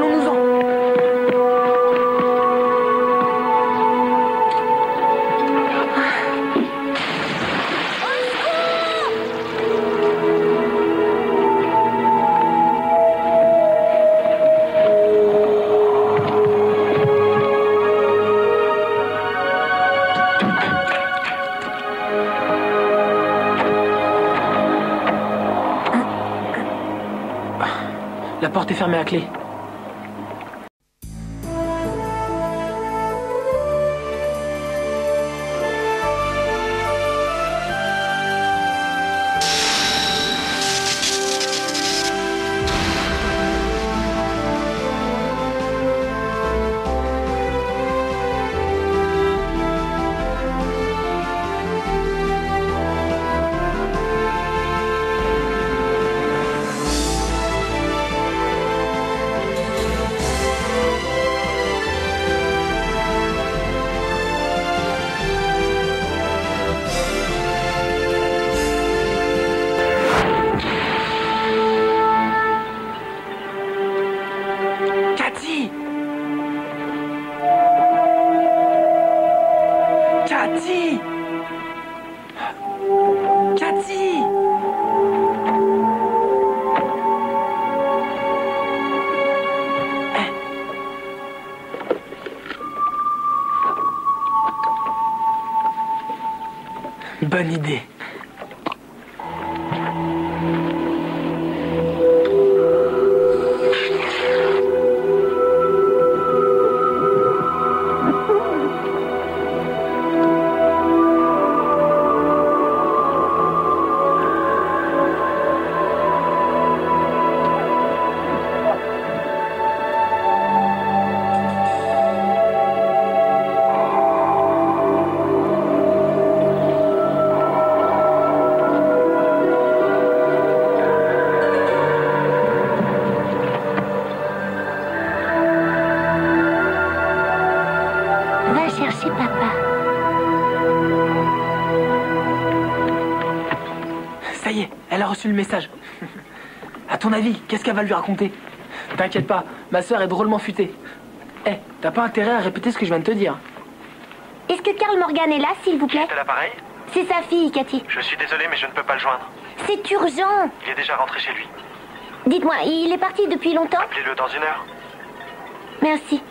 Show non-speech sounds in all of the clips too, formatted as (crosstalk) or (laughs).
allons-nous-en. La porte est fermée à clé. Bonne idée. Reçu le message. À ton avis, qu'est-ce qu'elle va lui raconter? T'inquiète pas, ma sœur est drôlement futée. Eh, t'as pas intérêt à répéter ce que je viens de te dire. Est-ce que Karl Morgan est là, s'il vous plaît? C'est l'appareil? C'est sa fille, Cathy. Je suis désolé, mais je ne peux pas le joindre. C'est urgent. Il est déjà rentré chez lui. Dites-moi, il est parti depuis longtemps? Appelez-le dans une heure. Merci.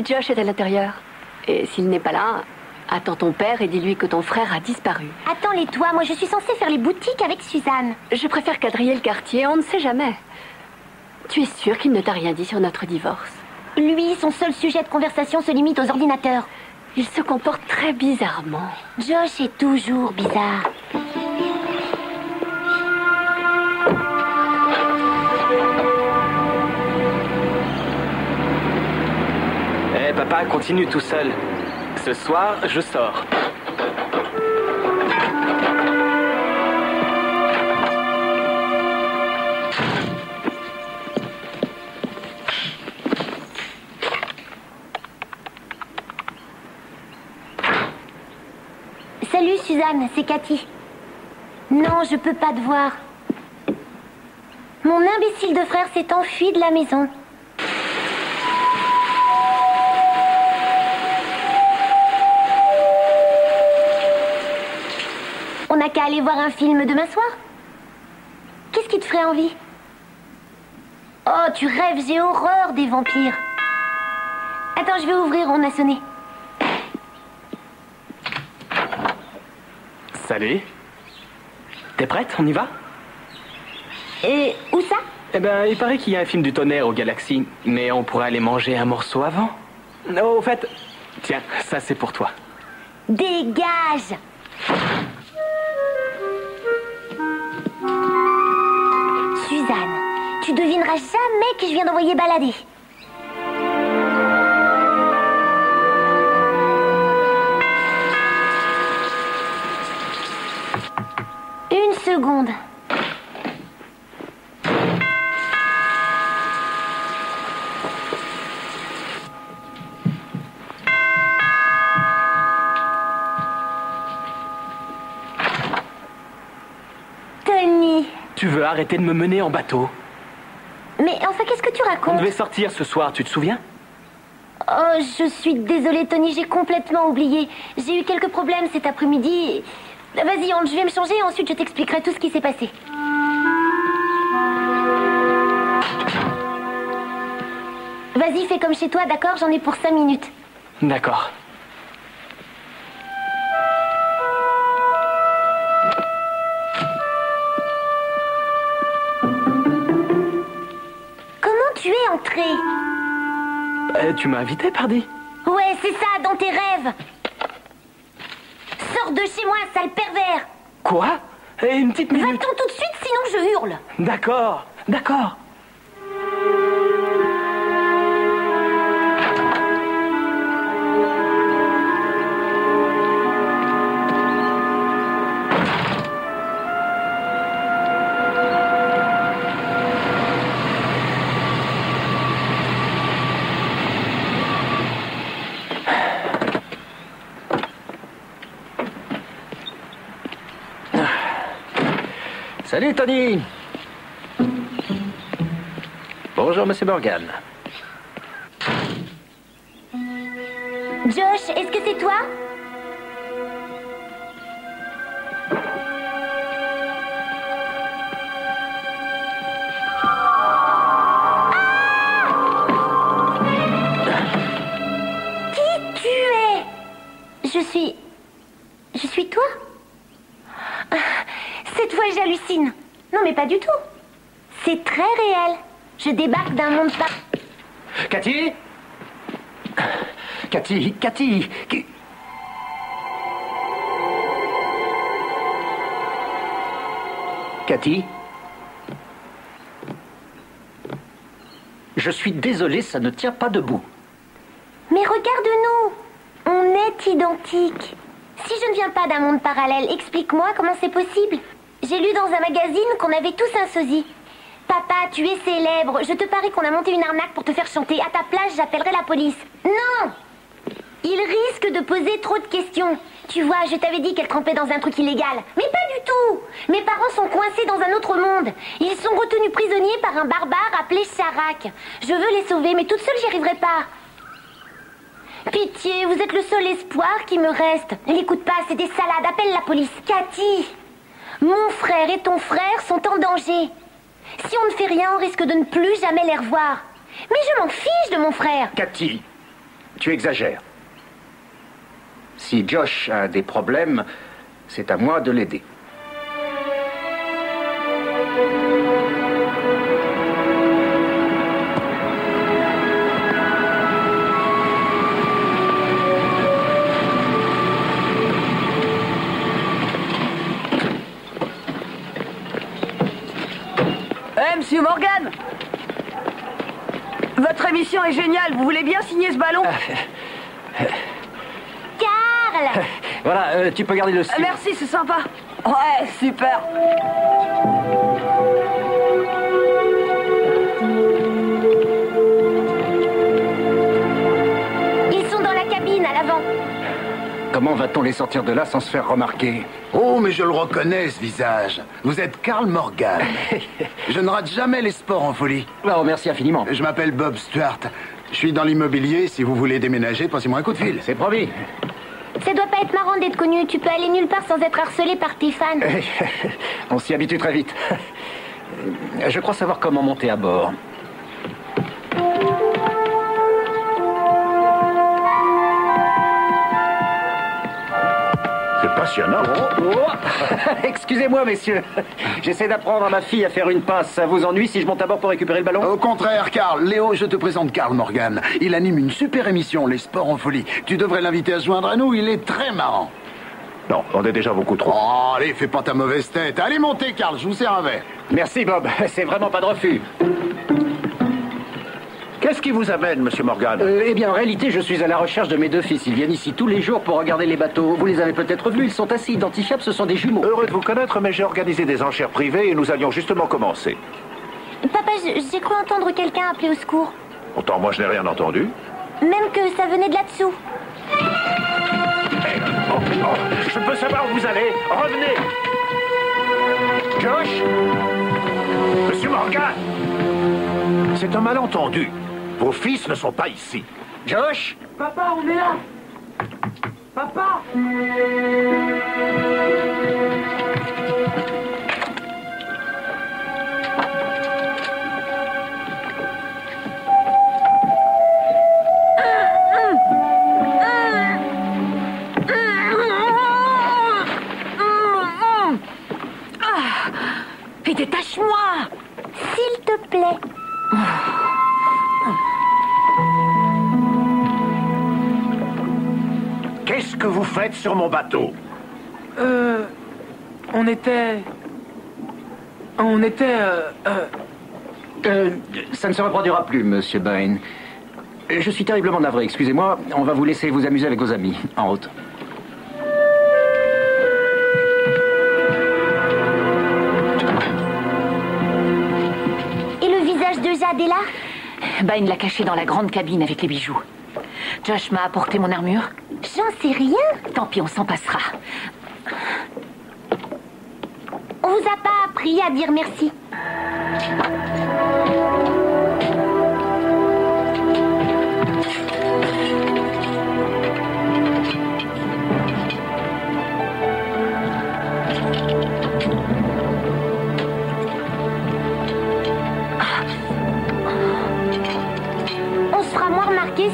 Si Josh est à l'intérieur. Et s'il n'est pas là, attends ton père et dis-lui que ton frère a disparu. Attends-les toi, moi je suis censée faire les boutiques avec Suzanne. Je préfère quadriller le quartier, on ne sait jamais. Tu es sûr qu'il ne t'a rien dit sur notre divorce? Lui, son seul sujet de conversation se limite aux ordinateurs. Il se comporte très bizarrement. Josh est toujours bizarre. Continue tout seul. Ce soir, je sors. Salut Suzanne, c'est Cathy. Non, je peux pas te voir. Mon imbécile de frère s'est enfui de la maison. Aller voir un film demain soir? Qu'est-ce qui te ferait envie? Oh, tu rêves, j'ai horreur des vampires. Attends, je vais ouvrir, on a sonné. Salut. T'es prête? On y va? Et où ça? Eh ben, il paraît qu'il y a un film du tonnerre aux galaxies, mais on pourrait aller manger un morceau avant. Oh, au fait, tiens, ça c'est pour toi. Dégage jamais que je viens d'envoyer balader. Une seconde. Tu veux arrêter de me mener en bateau? Mais enfin, qu'est-ce que tu On racontes devait sortir ce soir, tu te souviens Oh, je suis désolée, Tony, j'ai complètement oublié. J'ai eu quelques problèmes cet après-midi. Vas-y, Ange, je vais me changer et ensuite je t'expliquerai tout ce qui s'est passé. Vas-y, fais comme chez toi, d'accord? J'en ai pour cinq minutes. D'accord. Euh, tu m'as invité, pardi Ouais, c'est ça, dans tes rêves. Sors de chez moi, sale pervers. Quoi? Une petite minute. Va-t'en tout de suite, sinon je hurle. D'accord, d'accord. Salut Tony Bonjour Monsieur Morgan. Josh, est-ce que c'est toi? Pas du tout. C'est très réel. Je débarque d'un monde pas... Cathy Cathy, Cathy qui- Cathy Je suis désolé, ça ne tient pas debout. Mais regarde-nous On est identiques. Si je ne viens pas d'un monde parallèle, explique-moi comment c'est possible. J'ai lu dans un magazine qu'on avait tous un sosie. Papa, tu es célèbre. Je te parie qu'on a monté une arnaque pour te faire chanter. À ta place, j'appellerai la police. Non Il risque de poser trop de questions. Tu vois, je t'avais dit qu'elle trempait dans un truc illégal. Mais pas du tout Mes parents sont coincés dans un autre monde. Ils sont retenus prisonniers par un barbare appelé Charak. Je veux les sauver, mais toute seule, j'y arriverai pas. Pitié, vous êtes le seul espoir qui me reste. N'écoute pas, c'est des salades, appelle la police. Cathy, mon frère et ton frère sont en danger. Si on ne fait rien, on risque de ne plus jamais les revoir. Mais je m'en fiche de mon frère. Cathy, tu exagères. Si Josh a des problèmes, c'est à moi de l'aider. Vous voulez bien signer ce ballon Carl (laughs) Voilà, euh, tu peux garder le Euh, stylo. Merci, c'est sympa. Ouais, super. Ils sont dans la cabine, à l'avant. Comment va-t-on les sortir de là sans se faire remarquer Oh, mais je le reconnais, ce visage. Vous êtes Karl Morgan. (laughs) Je ne rate jamais les sports en folie. Oh, merci infiniment. Je m'appelle Bob Stewart. Je suis dans l'immobilier. Si vous voulez déménager, passez-moi un coup de fil. C'est promis. Ça doit pas être marrant d'être connu. Tu peux aller nulle part sans être harcelé par tes fans. (laughs) On s'y habitue très vite. Je crois savoir comment monter à bord. Impressionnant. Oh, (laughs) Excusez-moi, messieurs. J'essaie d'apprendre à ma fille à faire une passe. Ça vous ennuie si je monte à bord pour récupérer le ballon? Au contraire, Karl. Léo, je te présente Karl Morgan. Il anime une super émission, Les Sports en Folie. Tu devrais l'inviter à se joindre à nous, il est très marrant. Non, on est déjà beaucoup trop. Oh, allez, fais pas ta mauvaise tête. Allez, montez, Karl, je vous sers un verre. Merci, Bob. C'est vraiment pas de refus. Qu'est-ce qui vous amène, monsieur Morgan? Euh, eh bien, en réalité, je suis à la recherche de mes deux fils. Ils viennent ici tous les jours pour regarder les bateaux. Vous les avez peut-être vus, ils sont assez identifiables, ce sont des jumeaux. Heureux de vous connaître, mais j'ai organisé des enchères privées et nous allions justement commencer. Papa, j'ai cru entendre quelqu'un appeler au secours. Pourtant, moi, je n'ai rien entendu. Même que ça venait de là-dessous. Eh, oh, oh, je peux savoir où vous allez Revenez Josh? Monsieur Morgan? C'est un malentendu. Vos fils ne sont pas ici. Josh Papa, on est là Papa Et détache-moi S'il te plaît. Que vous faites sur mon bateau Euh... On était... On était... Euh... euh, Euh, ça ne se reproduira plus, monsieur Bain. Je suis terriblement navré, excusez-moi. On va vous laisser vous amuser avec vos amis, en route. Et le visage de Jade est là? Bain l'a caché dans la grande cabine avec les bijoux. Josh m'a apporté mon armure. J'en sais rien. Tant pis, on s'en passera. On vous a pas appris à dire merci.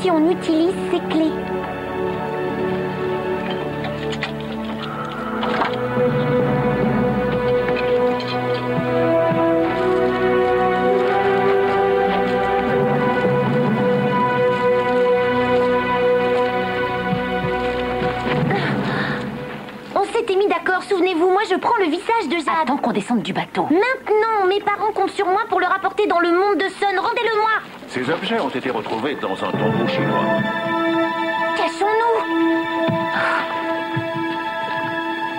Si on utilise ces clés. On s'était mis d'accord, souvenez-vous, moi je prends le visage de Jade. Attends qu'on descende du bateau. Maintenant, mes parents comptent sur moi pour le rapporter dans le monde de Sun. Rendez-le-moi Ces objets ont été retrouvés dans un tombeau chinois. Cachons-nous.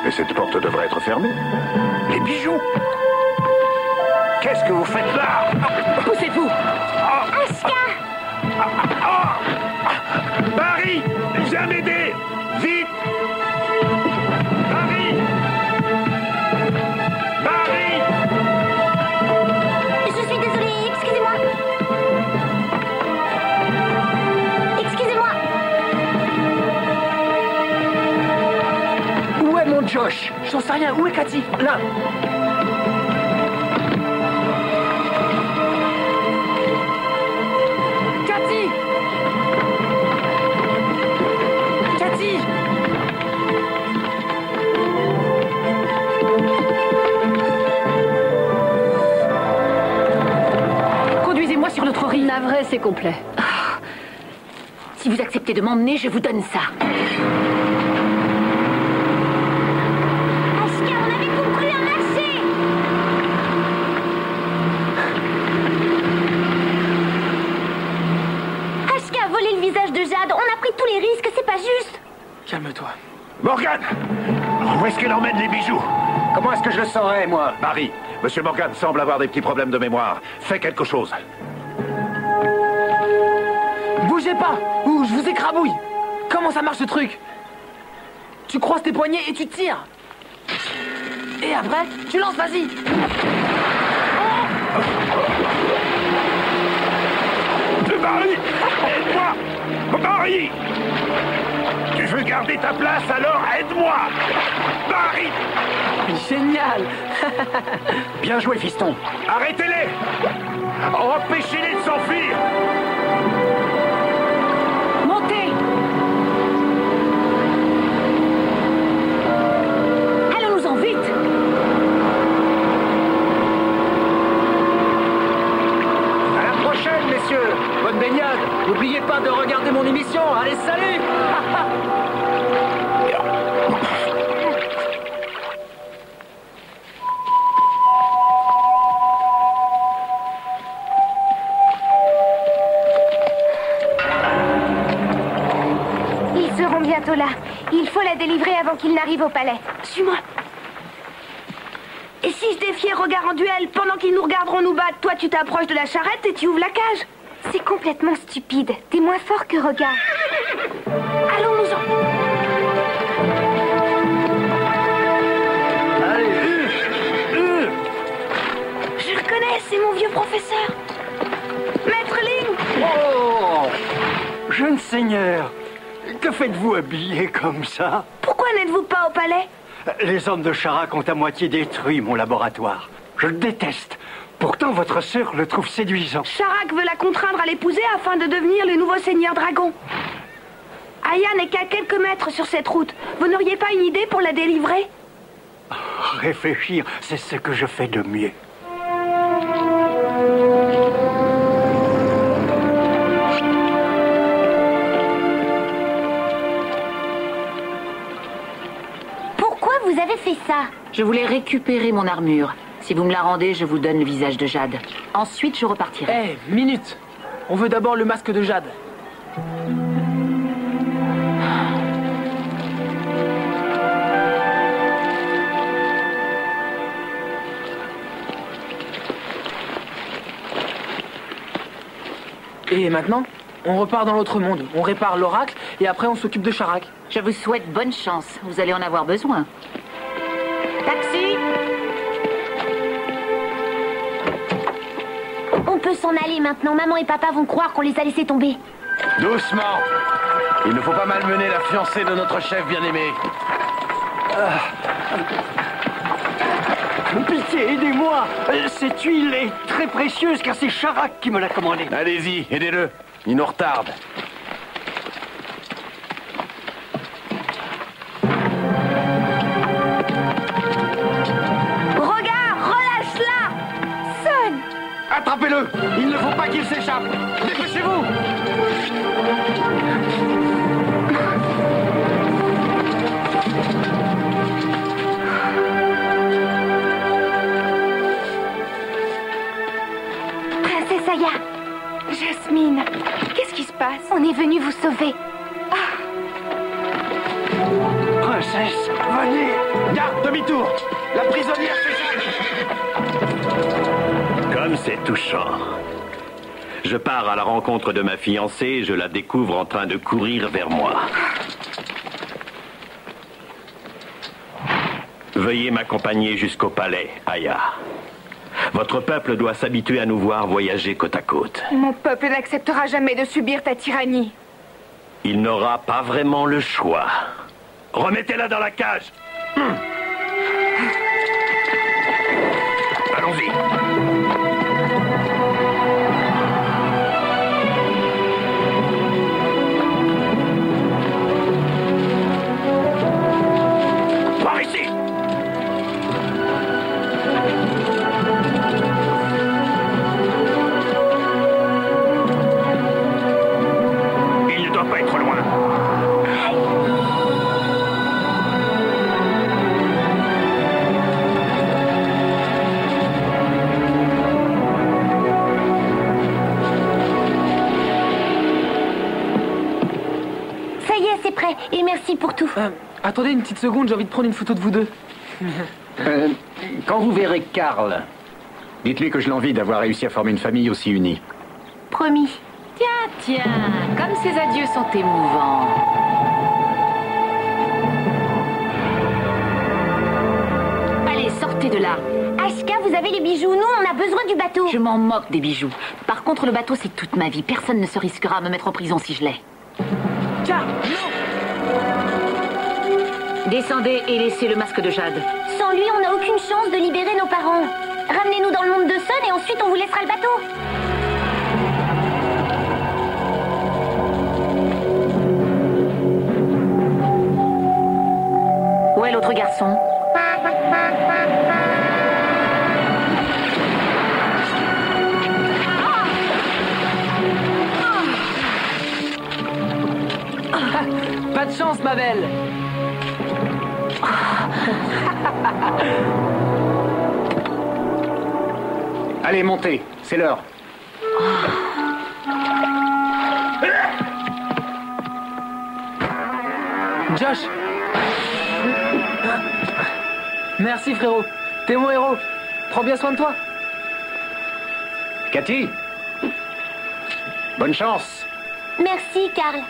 Et cette porte devrait être fermée. Les bijoux. Qu'est-ce que vous faites là? Poussez-vous. Ashka Barry Viens m'aider. Vite J'en sais rien, où est Cathy? Là. Cathy! Cathy! Conduisez-moi sur notre rive. Navré, c'est complet. Si vous acceptez de m'emmener, je vous donne ça. Ashka, on avait conclu un marché Ashka a volé le visage de Jade. On a pris tous les risques, c'est pas juste. Calme-toi. Morgan Où est-ce qu'elle emmène les bijoux? Comment est-ce que je le saurais, moi? Barry, Monsieur Morgan semble avoir des petits problèmes de mémoire. Fais quelque chose. Bougez pas Ou je vous écrabouille Comment ça marche ce truc? Tu croises tes poignets et tu tires Et après, tu lances, vas-y Barry Barry Tu veux garder ta place, alors aide-moi. Barry Génial. (laughs) Bien joué, fiston. Arrêtez-les. Empêchez-les de s'enfuir N'oubliez pas de regarder mon émission. Allez, salut Ils seront bientôt là. Il faut la délivrer avant qu'ils n'arrivent au palais. Suis-moi. Et si je défiais Regard en duel pendant qu'ils nous regarderont nous battre, toi tu t'approches de la charrette et tu ouvres la cage C'est complètement stupide. T'es moins fort que Regard. Allons-nous-en. Je le reconnais, c'est mon vieux professeur. Maître Ling Oh Jeune seigneur, que faites-vous habillé comme ça? Pourquoi n'êtes-vous pas au palais? Les hommes de Charak ont à moitié détruit mon laboratoire. Je le déteste. Pourtant, votre sœur le trouve séduisant. Charak veut la contraindre à l'épouser afin de devenir le nouveau seigneur dragon. Aya n'est qu'à quelques mètres sur cette route. Vous n'auriez pas une idée pour la délivrer? Réfléchir, c'est ce que je fais de mieux. Pourquoi vous avez fait ça? Je voulais récupérer mon armure. Si vous me la rendez, je vous donne le visage de Jade. Ensuite, je repartirai. Eh, minute On veut d'abord le masque de Jade. Et maintenant, on repart dans l'autre monde. On répare l'oracle et après on s'occupe de Charak. Je vous souhaite bonne chance. Vous allez en avoir besoin. Taxi peut s'en aller maintenant. Maman et papa vont croire qu'on les a laissés tomber. Doucement Il ne faut pas malmener la fiancée de notre chef bien-aimé. Pitié, aidez-moi Cette huile est très précieuse car c'est Charak qui me l'a commandée. Allez-y, aidez-le. Il nous retarde. Il ne faut pas qu'il s'échappe. Dépêchez-vous Je pars à la rencontre de ma fiancée je la découvre en train de courir vers moi. Veuillez m'accompagner jusqu'au palais, Aya. Votre peuple doit s'habituer à nous voir voyager côte à côte. Mon peuple n'acceptera jamais de subir ta tyrannie. Il n'aura pas vraiment le choix. Remettez-la dans la cage. Hum. Euh, attendez une petite seconde, j'ai envie de prendre une photo de vous deux. (laughs) Euh, quand vous verrez Karl, dites-lui que je l'envie d'avoir réussi à former une famille aussi unie. Promis. Tiens, tiens, comme ces adieux sont émouvants. Allez, sortez de là. Ashka, vous avez les bijoux. Nous, on a besoin du bateau. Je m'en moque des bijoux. Par contre, le bateau, c'est toute ma vie. Personne ne se risquera à me mettre en prison si je l'ai. Tiens, Descendez et laissez le masque de Jade. Sans lui, on n'a aucune chance de libérer nos parents. Ramenez-nous dans le monde de Sun et ensuite on vous laissera le bateau. Où est l'autre garçon? Pas de chance, ma belle (laughs) Allez, montez, c'est l'heure. (laughs) Josh Merci frérot, t'es mon héros. Prends bien soin de toi. Cathy Bonne chance. Merci, Karl.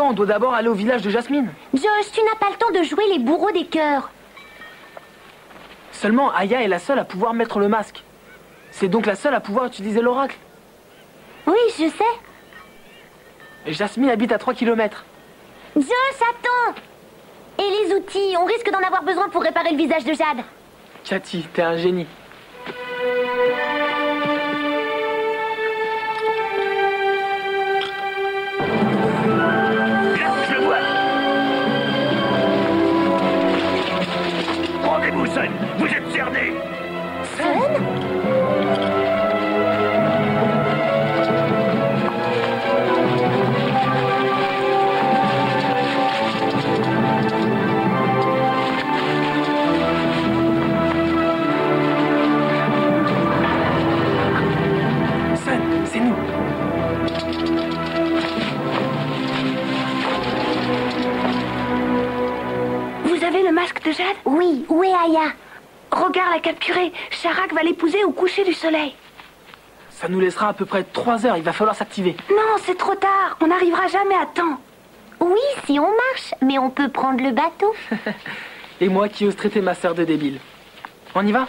On doit d'abord aller au village de Jasmine. Josh, tu n'as pas le temps de jouer les bourreaux des cœurs. Seulement, Aya est la seule à pouvoir mettre le masque. C'est donc la seule à pouvoir utiliser l'oracle. Oui, je sais. Et Jasmine habite à 3 km. Josh, attends Et les outils On risque d'en avoir besoin pour réparer le visage de Jade. Cathy, t'es un génie. Cerné. Sun, c'est nous. Vous avez le masque de Jade? Oui, où est Aya? Regarde la capturer. Charak va l'épouser au coucher du soleil. Ça nous laissera à peu près 3 heures, il va falloir s'activer. Non, c'est trop tard. On n'arrivera jamais à temps. Oui, si on marche, mais on peut prendre le bateau. (laughs) Et moi qui ose traiter ma sœur de débile. On y va?